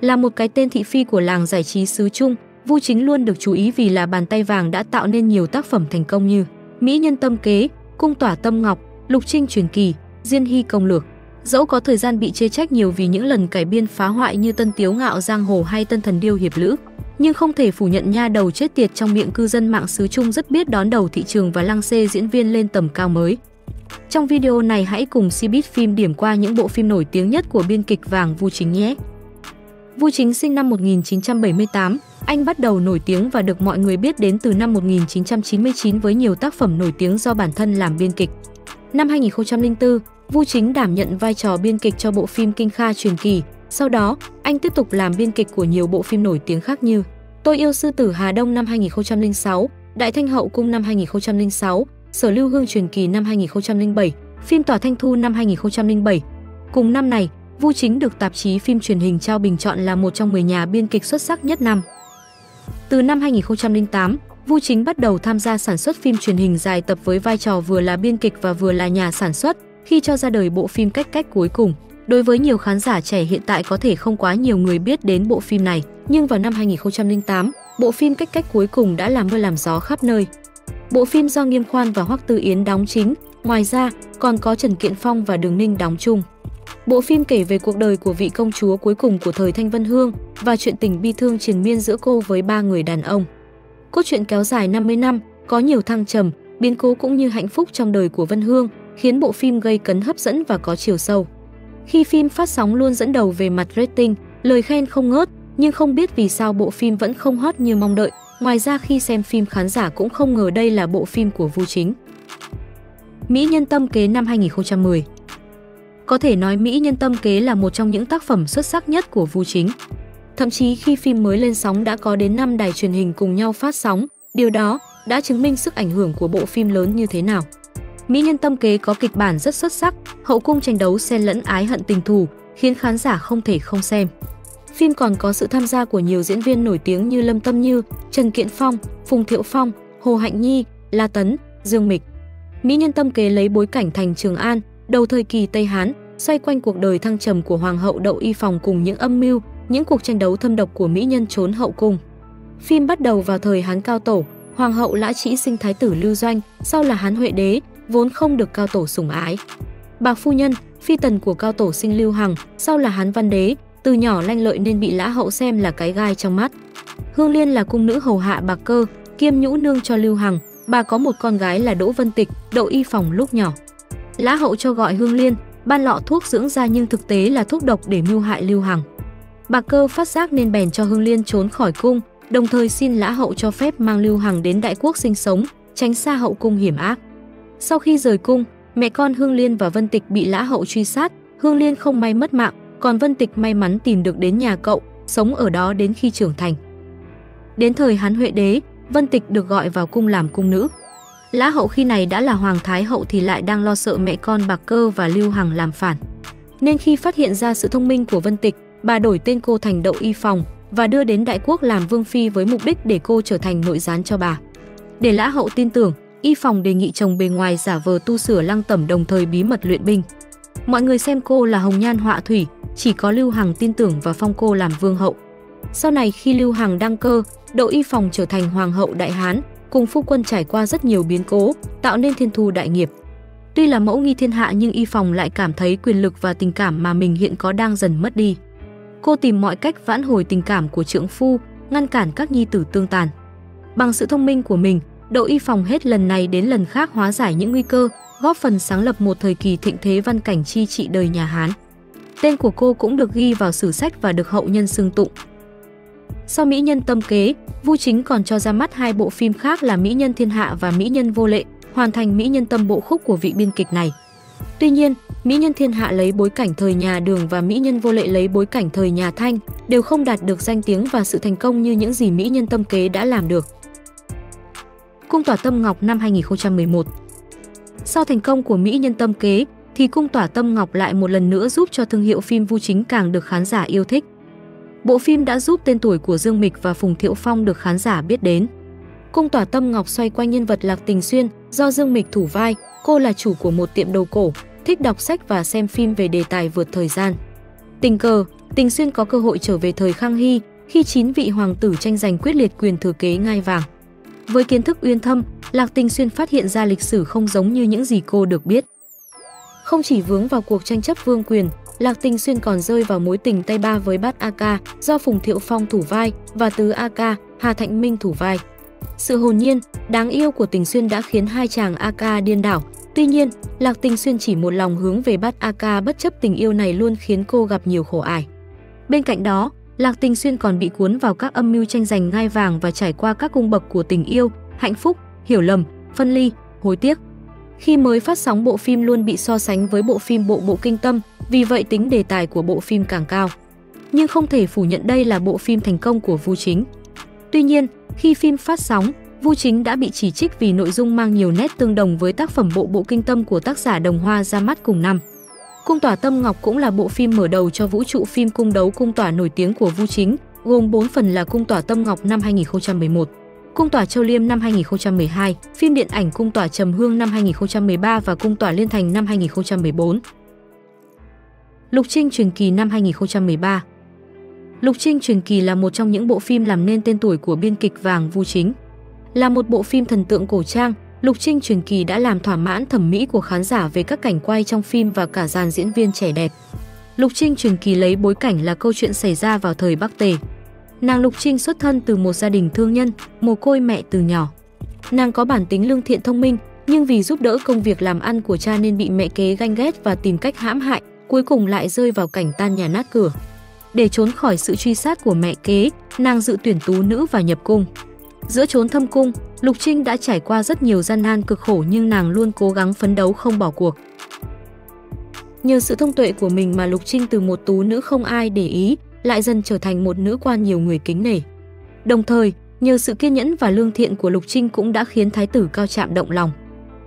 Là một cái tên thị phi của làng giải trí xứ Trung, Vu Chính luôn được chú ý vì là bàn tay vàng đã tạo nên nhiều tác phẩm thành công như Mỹ Nhân Tâm Kế, Cung Tỏa Tâm Ngọc, Lục Trinh Truyền Kỳ, Diên Hy Công Lược. Dẫu có thời gian bị chê trách nhiều vì những lần cải biên phá hoại như Tân Tiếu Ngạo Giang Hồ hay Tân Thần Điêu Hiệp Lữ, nhưng không thể phủ nhận nha đầu chết tiệt trong miệng cư dân mạng xứ Trung rất biết đón đầu thị trường và lăng xê diễn viên lên tầm cao mới. Trong video này hãy cùng Cbiz phim điểm qua những bộ phim nổi tiếng nhất của biên kịch vàng Vu Chính nhé. Vu Chính sinh năm 1978, anh bắt đầu nổi tiếng và được mọi người biết đến từ năm 1999 với nhiều tác phẩm nổi tiếng do bản thân làm biên kịch. Năm 2004, Vu Chính đảm nhận vai trò biên kịch cho bộ phim Kinh Kha truyền kỳ. Sau đó, anh tiếp tục làm biên kịch của nhiều bộ phim nổi tiếng khác như Tôi yêu sư tử Hà Đông năm 2006, Đại Thanh Hậu Cung năm 2006, Sở Lưu Hương truyền kỳ năm 2007, phim Tỏa Thanh Thu năm 2007. Cùng năm này, Vu Chính được tạp chí phim truyền hình trao bình chọn là một trong 10 nhà biên kịch xuất sắc nhất năm. Từ năm 2008, Vu Chính bắt đầu tham gia sản xuất phim truyền hình dài tập với vai trò vừa là biên kịch và vừa là nhà sản xuất khi cho ra đời bộ phim Cách Cách cuối cùng. Đối với nhiều khán giả trẻ hiện tại có thể không quá nhiều người biết đến bộ phim này, nhưng vào năm 2008, bộ phim Cách Cách cuối cùng đã làm mưa làm gió khắp nơi. Bộ phim do Nghiêm Khoan và Hoắc Tư Yến đóng chính, ngoài ra còn có Trần Kiện Phong và Đường Ninh đóng chung. Bộ phim kể về cuộc đời của vị công chúa cuối cùng của thời Thanh Vân Hương và chuyện tình bi thương triền miên giữa cô với ba người đàn ông. Cốt truyện kéo dài 50 năm, có nhiều thăng trầm, biến cố cũng như hạnh phúc trong đời của Vân Hương, khiến bộ phim gây cấn hấp dẫn và có chiều sâu. Khi phim phát sóng luôn dẫn đầu về mặt rating, lời khen không ngớt, nhưng không biết vì sao bộ phim vẫn không hot như mong đợi. Ngoài ra khi xem phim khán giả cũng không ngờ đây là bộ phim của Vu Chính. Mỹ Nhân Tâm Kế năm 2010 có thể nói Mỹ Nhân Tâm Kế là một trong những tác phẩm xuất sắc nhất của Vu Chính. Thậm chí khi phim mới lên sóng đã có đến 5 đài truyền hình cùng nhau phát sóng, điều đó đã chứng minh sức ảnh hưởng của bộ phim lớn như thế nào. Mỹ Nhân Tâm Kế có kịch bản rất xuất sắc, hậu cung tranh đấu xen lẫn ái hận tình thù, khiến khán giả không thể không xem. Phim còn có sự tham gia của nhiều diễn viên nổi tiếng như Lâm Tâm Như, Trần Kiện Phong, Phùng Thiệu Phong, Hồ Hạnh Nhi, La Tấn, Dương Mịch. Mỹ Nhân Tâm Kế lấy bối cảnh thành Trường An, đầu thời kỳ Tây Hán, xoay quanh cuộc đời thăng trầm của Hoàng hậu Đậu Y Phòng cùng những âm mưu, những cuộc tranh đấu thâm độc của mỹ nhân trốn hậu cung. Phim bắt đầu vào thời Hán Cao Tổ, Hoàng hậu Lã Trĩ sinh thái tử Lưu Doanh, sau là Hán Huệ Đế, vốn không được Cao Tổ sủng ái. Bà phu nhân, phi tần của Cao Tổ sinh Lưu Hằng, sau là Hán Văn Đế, từ nhỏ lanh lợi nên bị Lã hậu xem là cái gai trong mắt. Hương Liên là cung nữ hầu hạ bà Cơ, kiêm nhũ nương cho Lưu Hằng, bà có một con gái là Đỗ Vân Tịch, đậu y phòng lúc nhỏ. Lã hậu cho gọi Hương Liên, ban lọ thuốc dưỡng da nhưng thực tế là thuốc độc để mưu hại Lưu Hằng. Bà Cơ phát giác nên bèn cho Hương Liên trốn khỏi cung, đồng thời xin Lã hậu cho phép mang Lưu Hằng đến đại quốc sinh sống, tránh xa hậu cung hiểm ác. Sau khi rời cung, mẹ con Hương Liên và Vân Tịch bị Lã hậu truy sát, Hương Liên không may mất mạng, còn Vân Tịch may mắn tìm được đến nhà cậu, sống ở đó đến khi trưởng thành. Đến thời Hán Huệ Đế, Vân Tịch được gọi vào cung làm cung nữ. Lã hậu khi này đã là Hoàng Thái hậu thì lại đang lo sợ mẹ con Bạc Cơ và Lưu Hằng làm phản. Nên khi phát hiện ra sự thông minh của Vân Tịch, bà đổi tên cô thành Đậu Y Phòng và đưa đến đại quốc làm vương phi với mục đích để cô trở thành nội gián cho bà. Để Lã hậu tin tưởng, Y Phòng đề nghị chồng bề ngoài giả vờ tu sửa lăng tẩm đồng thời bí mật luyện binh. Mọi người xem cô là hồng nhan họa thủy, chỉ có Lưu Hằng tin tưởng và phong cô làm vương hậu. Sau này khi Lưu Hằng đăng cơ, Đậu Y Phòng trở thành hoàng hậu Đại Hán, cùng phu quân trải qua rất nhiều biến cố, tạo nên thiên thu đại nghiệp. Tuy là mẫu nghi thiên hạ nhưng Y Phòng lại cảm thấy quyền lực và tình cảm mà mình hiện có đang dần mất đi. Cô tìm mọi cách vãn hồi tình cảm của trượng phu, ngăn cản các nhi tử tương tàn. Bằng sự thông minh của mình, Đậu Y Phòng hết lần này đến lần khác hóa giải những nguy cơ, góp phần sáng lập một thời kỳ thịnh thế văn cảnh chi trị đời nhà Hán. Tên của cô cũng được ghi vào sử sách và được hậu nhân xưng tụng. Sau Mỹ Nhân Tâm Kế, Vu Chính còn cho ra mắt hai bộ phim khác là Mỹ Nhân Thiên Hạ và Mỹ Nhân Vô Lệ, hoàn thành Mỹ Nhân Tâm bộ khúc của vị biên kịch này. Tuy nhiên, Mỹ Nhân Thiên Hạ lấy bối cảnh thời nhà Đường và Mỹ Nhân Vô Lệ lấy bối cảnh thời nhà Thanh đều không đạt được danh tiếng và sự thành công như những gì Mỹ Nhân Tâm Kế đã làm được. Cung tỏa Tâm Ngọc năm 2011 Sau thành công của Mỹ Nhân Tâm Kế, thì Cung tỏa Tâm Ngọc lại một lần nữa giúp cho thương hiệu phim Vu Chính càng được khán giả yêu thích. Bộ phim đã giúp tên tuổi của Dương Mịch và Phùng Thiệu Phong được khán giả biết đến. Cung tỏa Tâm Ngọc xoay quanh nhân vật Lạc Tình Xuyên, do Dương Mịch thủ vai, cô là chủ của một tiệm đồ cổ, thích đọc sách và xem phim về đề tài vượt thời gian. Tình cờ, Tình Xuyên có cơ hội trở về thời Khang Hy khi chín vị hoàng tử tranh giành quyết liệt quyền thừa kế ngai vàng. Với kiến thức uyên thâm, Lạc Tình Xuyên phát hiện ra lịch sử không giống như những gì cô được biết. Không chỉ vướng vào cuộc tranh chấp vương quyền, Lạc Tình Xuyên còn rơi vào mối tình tay ba với Bát A Ca do Phùng Thiệu Phong thủ vai và Tứ A Ca, Hà Thạnh Minh thủ vai. Sự hồn nhiên, đáng yêu của Tình Xuyên đã khiến hai chàng A Ca điên đảo. Tuy nhiên, Lạc Tình Xuyên chỉ một lòng hướng về Bát A Ca bất chấp tình yêu này luôn khiến cô gặp nhiều khổ ải. Bên cạnh đó, Lạc Tình Xuyên còn bị cuốn vào các âm mưu tranh giành ngai vàng và trải qua các cung bậc của tình yêu, hạnh phúc, hiểu lầm, phân ly, hối tiếc. Khi mới phát sóng bộ phim luôn bị so sánh với bộ phim Bộ Bộ Kinh Tâm, vì vậy tính đề tài của bộ phim càng cao. Nhưng không thể phủ nhận đây là bộ phim thành công của Vu Chính. Tuy nhiên, khi phim phát sóng, Vu Chính đã bị chỉ trích vì nội dung mang nhiều nét tương đồng với tác phẩm Bộ Bộ Kinh Tâm của tác giả Đồng Hoa ra mắt cùng năm. Cung tỏa Tâm Ngọc cũng là bộ phim mở đầu cho vũ trụ phim cung đấu cung tỏa nổi tiếng của Vu Chính, gồm 4 phần là Cung tỏa Tâm Ngọc năm 2011, Cung tỏa Châu Liêm năm 2012, phim điện ảnh Cung tỏa Trầm Hương năm 2013 và Cung tỏa Liên Thành năm 2014. Lục Trinh truyền kỳ năm 2013 Lục Trinh truyền kỳ là một trong những bộ phim làm nên tên tuổi của biên kịch vàng Vu Chính. Là một bộ phim thần tượng cổ trang, Lục Trinh truyền kỳ đã làm thỏa mãn thẩm mỹ của khán giả về các cảnh quay trong phim và cả dàn diễn viên trẻ đẹp. Lục Trinh truyền kỳ lấy bối cảnh là câu chuyện xảy ra vào thời Bắc Tề. Nàng Lục Trinh xuất thân từ một gia đình thương nhân, mồ côi mẹ từ nhỏ. Nàng có bản tính lương thiện thông minh, nhưng vì giúp đỡ công việc làm ăn của cha nên bị mẹ kế ganh ghét và tìm cách hãm hại, cuối cùng lại rơi vào cảnh tan nhà nát cửa. Để trốn khỏi sự truy sát của mẹ kế, nàng dự tuyển tú nữ và nhập cung. Giữa trốn thâm cung, Lục Trinh đã trải qua rất nhiều gian nan cực khổ nhưng nàng luôn cố gắng phấn đấu không bỏ cuộc. Nhờ sự thông tuệ của mình mà Lục Trinh từ một tú nữ không ai để ý, lại dần trở thành một nữ quan nhiều người kính nể. Đồng thời, nhờ sự kiên nhẫn và lương thiện của Lục Trinh cũng đã khiến thái tử cao chạm động lòng.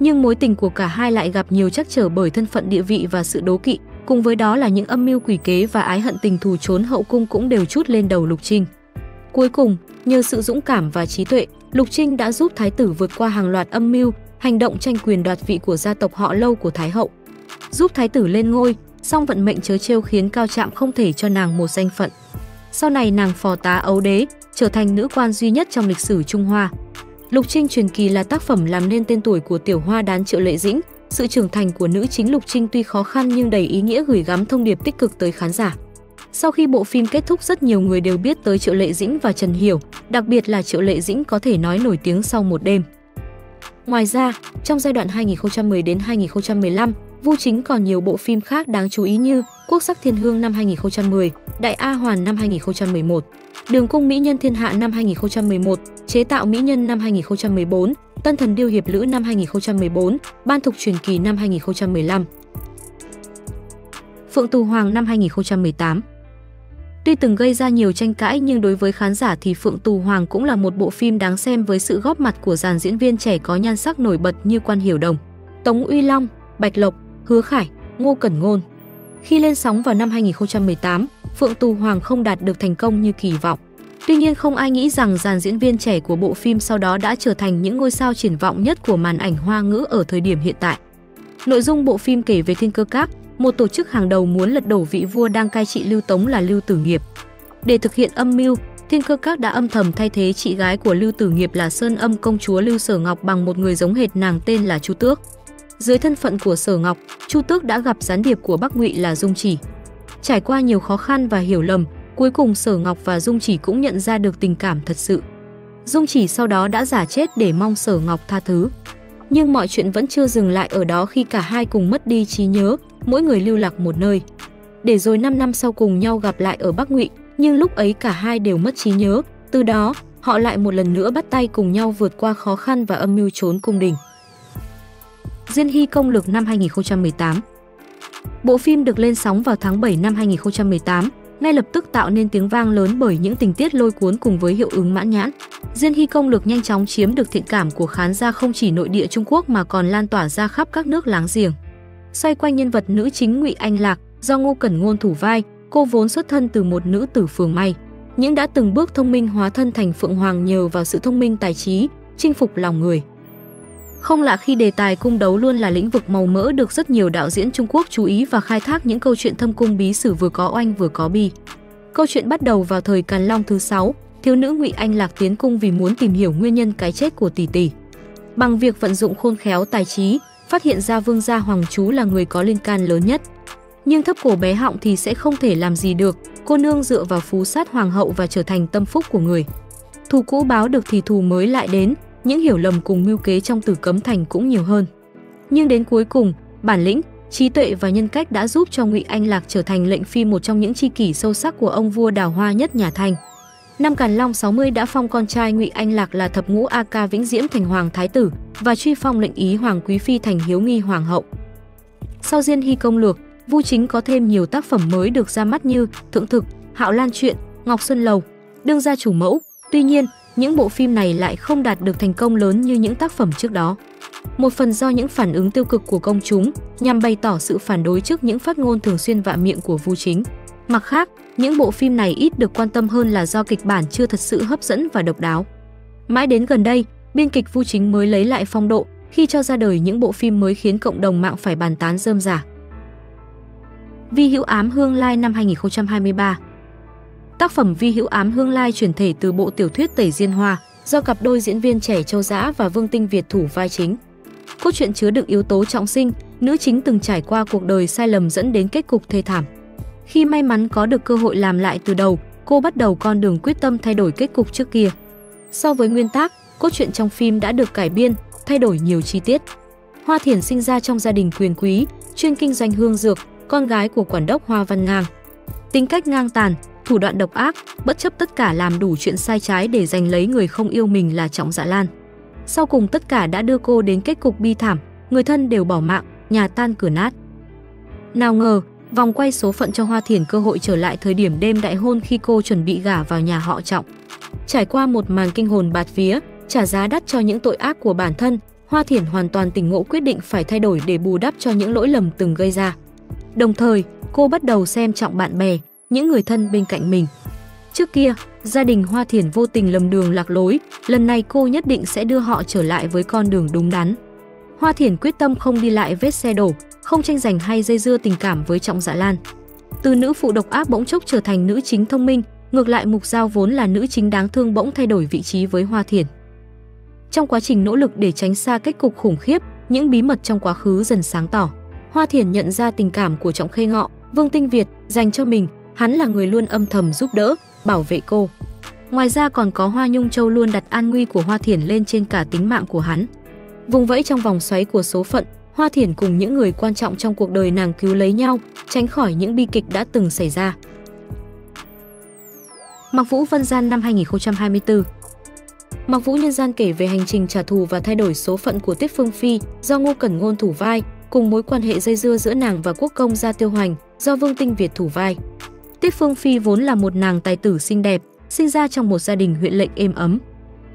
Nhưng mối tình của cả hai lại gặp nhiều trắc trở bởi thân phận địa vị và sự đố kỵ, cùng với đó là những âm mưu quỷ kế và ái hận tình thù trốn hậu cung cũng đều chút lên đầu Lục Trinh. Cuối cùng, nhờ sự dũng cảm và trí tuệ, Lục Trinh đã giúp thái tử vượt qua hàng loạt âm mưu, hành động tranh quyền đoạt vị của gia tộc họ Lâu của Thái hậu. Giúp thái tử lên ngôi, song vận mệnh chớ trêu khiến Cao Trạm không thể cho nàng một danh phận. Sau này nàng phò tá ấu đế, trở thành nữ quan duy nhất trong lịch sử Trung Hoa. Lục Trinh truyền kỳ là tác phẩm làm nên tên tuổi của tiểu hoa đán Triệu Lệ Dĩnh, sự trưởng thành của nữ chính Lục Trinh tuy khó khăn nhưng đầy ý nghĩa gửi gắm thông điệp tích cực tới khán giả. Sau khi bộ phim kết thúc rất nhiều người đều biết tới Triệu Lệ Dĩnh và Trần Hiểu, đặc biệt là Triệu Lệ Dĩnh có thể nói nổi tiếng sau một đêm. Ngoài ra, trong giai đoạn 2010 đến 2015, Vu Chính còn nhiều bộ phim khác đáng chú ý như Quốc sắc thiên hương năm 2010, Đại A Hoàn năm 2011, Đường cung mỹ nhân thiên hạ năm 2011, Chế tạo mỹ nhân năm 2014, Tân thần điêu hiệp lữ năm 2014, Ban thục truyền kỳ năm 2015. Phượng Tù Hoàng năm 2018 Tuy từng gây ra nhiều tranh cãi nhưng đối với khán giả thì Phượng Tù Hoàng cũng là một bộ phim đáng xem với sự góp mặt của dàn diễn viên trẻ có nhan sắc nổi bật như Quan Hiểu Đồng, Tống Uy Long, Bạch Lộc, Hứa Khải, Ngô Cẩn Ngôn. Khi lên sóng vào năm 2018, Phượng Tù Hoàng không đạt được thành công như kỳ vọng. Tuy nhiên không ai nghĩ rằng dàn diễn viên trẻ của bộ phim sau đó đã trở thành những ngôi sao triển vọng nhất của màn ảnh hoa ngữ ở thời điểm hiện tại. Nội dung bộ phim kể về Thiên Cơ Các, một tổ chức hàng đầu muốn lật đổ vị vua đang cai trị Lưu Tống là Lưu Tử Nghiệp. Để thực hiện âm mưu, Thiên Cơ Các đã âm thầm thay thế chị gái của Lưu Tử Nghiệp là Sơn Âm công chúa Lưu Sở Ngọc bằng một người giống hệt nàng tên là Chu Tước. Dưới thân phận của Sở Ngọc, Chu Tước đã gặp gián điệp của Bắc Ngụy là Dung Chỉ. Trải qua nhiều khó khăn và hiểu lầm, cuối cùng Sở Ngọc và Dung Chỉ cũng nhận ra được tình cảm thật sự. Dung Chỉ sau đó đã giả chết để mong Sở Ngọc tha thứ. Nhưng mọi chuyện vẫn chưa dừng lại ở đó khi cả hai cùng mất đi trí nhớ, mỗi người lưu lạc một nơi. Để rồi 5 năm sau cùng nhau gặp lại ở Bắc Ngụy, nhưng lúc ấy cả hai đều mất trí nhớ, từ đó họ lại một lần nữa bắt tay cùng nhau vượt qua khó khăn và âm mưu trốn cung đình. Diên Hy công lực năm 2018 Bộ phim được lên sóng vào tháng 7 năm 2018, ngay lập tức tạo nên tiếng vang lớn bởi những tình tiết lôi cuốn cùng với hiệu ứng mãn nhãn. Diên Hy công lực nhanh chóng chiếm được thiện cảm của khán giả không chỉ nội địa Trung Quốc mà còn lan tỏa ra khắp các nước láng giềng. Xoay quanh nhân vật nữ chính Ngụy Anh Lạc, do Ngô Cẩn Ngôn thủ vai, cô vốn xuất thân từ một nữ tử phường may, nhưng đã từng bước thông minh hóa thân thành Phượng Hoàng nhờ vào sự thông minh tài trí, chinh phục lòng người. Không lạ khi đề tài cung đấu luôn là lĩnh vực màu mỡ được rất nhiều đạo diễn Trung Quốc chú ý và khai thác những câu chuyện thâm cung bí sử vừa có oanh vừa có bi. Câu chuyện bắt đầu vào thời Càn Long thứ 6, thiếu nữ Ngụy Anh Lạc tiến cung vì muốn tìm hiểu nguyên nhân cái chết của tỷ tỷ. Bằng việc vận dụng khôn khéo tài trí, phát hiện ra vương gia hoàng chú là người có liên can lớn nhất. Nhưng thấp cổ bé họng thì sẽ không thể làm gì được, cô nương dựa vào phú sát hoàng hậu và trở thành tâm phúc của người. Thù cũ báo được thì thù mới lại đến, những hiểu lầm cùng mưu kế trong tử cấm thành cũng nhiều hơn. Nhưng đến cuối cùng, bản lĩnh, trí tuệ và nhân cách đã giúp cho Ngụy Anh Lạc trở thành lệnh phi một trong những tri kỷ sâu sắc của ông vua đào hoa nhất nhà Thanh. Năm Càn Long 60 đã phong con trai Ngụy Anh Lạc là thập ngũ A Ca Vĩnh Diễm thành hoàng thái tử và truy phong lệnh ý hoàng quý phi thành hiếu nghi hoàng hậu. Sau Diên Hy công lược, Vu Chính có thêm nhiều tác phẩm mới được ra mắt như Thượng thực, Hạo Lan truyện, Ngọc Xuân lầu, đương gia chủ mẫu. Tuy nhiên, những bộ phim này lại không đạt được thành công lớn như những tác phẩm trước đó. Một phần do những phản ứng tiêu cực của công chúng nhằm bày tỏ sự phản đối trước những phát ngôn thường xuyên vạ miệng của Vu Chính. Mặt khác, những bộ phim này ít được quan tâm hơn là do kịch bản chưa thật sự hấp dẫn và độc đáo. Mãi đến gần đây, biên kịch Vu Chính mới lấy lại phong độ khi cho ra đời những bộ phim mới khiến cộng đồng mạng phải bàn tán rơm rả. Vi hữu ám hương lai năm 2023 Tác phẩm Vi hữu ám hương lai chuyển thể từ bộ tiểu thuyết Tẩy Diên Hoa do cặp đôi diễn viên trẻ Châu Dã và Vương Tinh Việt thủ vai chính. Cốt truyện chứa đựng yếu tố trọng sinh, nữ chính từng trải qua cuộc đời sai lầm dẫn đến kết cục thê thảm. Khi may mắn có được cơ hội làm lại từ đầu, cô bắt đầu con đường quyết tâm thay đổi kết cục trước kia. So với nguyên tác, cốt truyện trong phim đã được cải biên, thay đổi nhiều chi tiết. Hoa Thiển sinh ra trong gia đình quyền quý, chuyên kinh doanh hương dược, con gái của quản đốc Hoa Văn Ngang. Tính cách ngang tàn, thủ đoạn độc ác, bất chấp tất cả làm đủ chuyện sai trái để giành lấy người không yêu mình là Trọng Dạ Lan. Sau cùng tất cả đã đưa cô đến kết cục bi thảm, người thân đều bỏ mạng, nhà tan cửa nát. Nào ngờ, vòng quay số phận cho Hoa Thiển cơ hội trở lại thời điểm đêm đại hôn khi cô chuẩn bị gả vào nhà họ Trọng. Trải qua một màn kinh hồn bạt vía, trả giá đắt cho những tội ác của bản thân, Hoa Thiển hoàn toàn tỉnh ngộ quyết định phải thay đổi để bù đắp cho những lỗi lầm từng gây ra. Đồng thời, cô bắt đầu xem trọng bạn bè, những người thân bên cạnh mình. Trước kia, gia đình Hoa Thiển vô tình lầm đường lạc lối, lần này cô nhất định sẽ đưa họ trở lại với con đường đúng đắn. Hoa Thiển quyết tâm không đi lại vết xe đổ, không tranh giành hay dây dưa tình cảm với Trọng Dạ Lan. Từ nữ phụ độc ác bỗng chốc trở thành nữ chính thông minh, ngược lại Mục Giao vốn là nữ chính đáng thương bỗng thay đổi vị trí với Hoa Thiển. Trong quá trình nỗ lực để tránh xa kết cục khủng khiếp, những bí mật trong quá khứ dần sáng tỏ. Hoa Thiển nhận ra tình cảm của Trọng Khê Ngọ, Vương Tinh Việt dành cho mình, hắn là người luôn âm thầm giúp đỡ, bảo vệ cô. Ngoài ra còn có Hoa Nhung Châu luôn đặt an nguy của Hoa Thiển lên trên cả tính mạng của hắn. Vùng vẫy trong vòng xoáy của số phận, Hoa Thiển cùng những người quan trọng trong cuộc đời nàng cứu lấy nhau, tránh khỏi những bi kịch đã từng xảy ra. Mặc Vũ Vân Gian năm 2024 Mặc Vũ Nhân gian kể về hành trình trả thù và thay đổi số phận của Tiết Phương Phi do Ngô Cẩn Ngôn thủ vai, cùng mối quan hệ dây dưa giữa nàng và quốc công gia Tiêu Hoành do Vương Tinh Việt thủ vai. Tiết Phương Phi vốn là một nàng tài tử xinh đẹp, sinh ra trong một gia đình huyện lệnh êm ấm.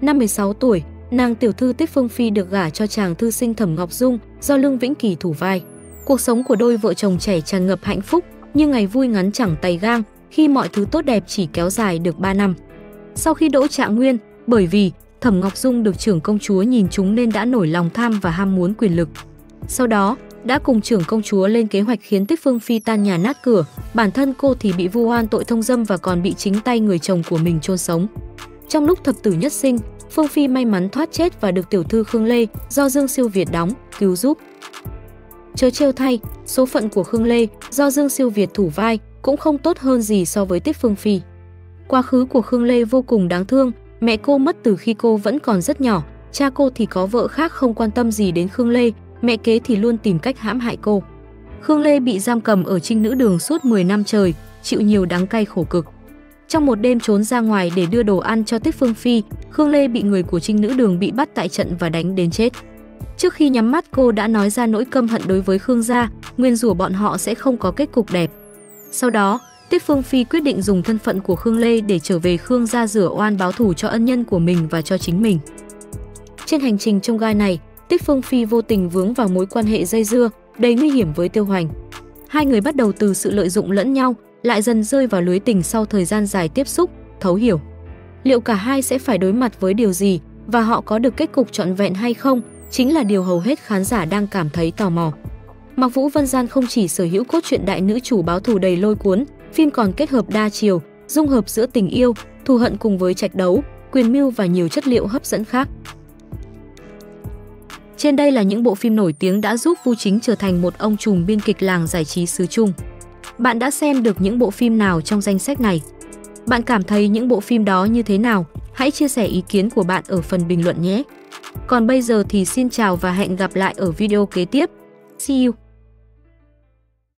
Năm 16 tuổi, nàng tiểu thư Tiết Phương Phi được gả cho chàng thư sinh Thẩm Ngọc Dung do Lương Vĩnh Kỳ thủ vai. Cuộc sống của đôi vợ chồng trẻ tràn ngập hạnh phúc, nhưng ngày vui ngắn chẳng tay gang khi mọi thứ tốt đẹp chỉ kéo dài được 3 năm. Sau khi đỗ trạng nguyên, bởi vì Thẩm Ngọc Dung được trưởng công chúa nhìn chúng nên đã nổi lòng tham và ham muốn quyền lực. Sau đó, đã cùng trưởng công chúa lên kế hoạch khiến Tích Phương Phi tan nhà nát cửa, bản thân cô thì bị vu oan tội thông dâm và còn bị chính tay người chồng của mình chôn sống. Trong lúc thập tử nhất sinh, Phương Phi may mắn thoát chết và được tiểu thư Khương Lê do Dương Siêu Việt đóng, cứu giúp. Chớ trêu thay, số phận của Khương Lê do Dương Siêu Việt thủ vai cũng không tốt hơn gì so với Tiết Phương Phi. Quá khứ của Khương Lê vô cùng đáng thương, mẹ cô mất từ khi cô vẫn còn rất nhỏ, cha cô thì có vợ khác không quan tâm gì đến Khương Lê, mẹ kế thì luôn tìm cách hãm hại cô. Khương Lê bị giam cầm ở Trinh Nữ Đường suốt 10 năm trời, chịu nhiều đắng cay khổ cực. Trong một đêm trốn ra ngoài để đưa đồ ăn cho Tiết Phương Phi, Khương Lê bị người của Trinh Nữ Đường bị bắt tại trận và đánh đến chết. Trước khi nhắm mắt cô đã nói ra nỗi căm hận đối với Khương gia, nguyên rủa bọn họ sẽ không có kết cục đẹp. Sau đó, Tiết Phương Phi quyết định dùng thân phận của Khương Lê để trở về Khương gia rửa oan báo thù cho ân nhân của mình và cho chính mình. Trên hành trình trong gai này, Tích Phương Phi vô tình vướng vào mối quan hệ dây dưa, đầy nguy hiểm với Tiêu Hoành. Hai người bắt đầu từ sự lợi dụng lẫn nhau, lại dần rơi vào lưới tình sau thời gian dài tiếp xúc, thấu hiểu. Liệu cả hai sẽ phải đối mặt với điều gì và họ có được kết cục trọn vẹn hay không? chính là điều hầu hết khán giả đang cảm thấy tò mò. Mạc Vũ Vân Gian không chỉ sở hữu cốt truyện đại nữ chủ báo thù đầy lôi cuốn, phim còn kết hợp đa chiều, dung hợp giữa tình yêu, thù hận cùng với trạch đấu, quyền mưu và nhiều chất liệu hấp dẫn khác. Trên đây là những bộ phim nổi tiếng đã giúp Vu Chính trở thành một ông trùm biên kịch làng giải trí xứ Trung. Bạn đã xem được những bộ phim nào trong danh sách này? Bạn cảm thấy những bộ phim đó như thế nào? Hãy chia sẻ ý kiến của bạn ở phần bình luận nhé. Còn bây giờ thì xin chào và hẹn gặp lại ở video kế tiếp. See you!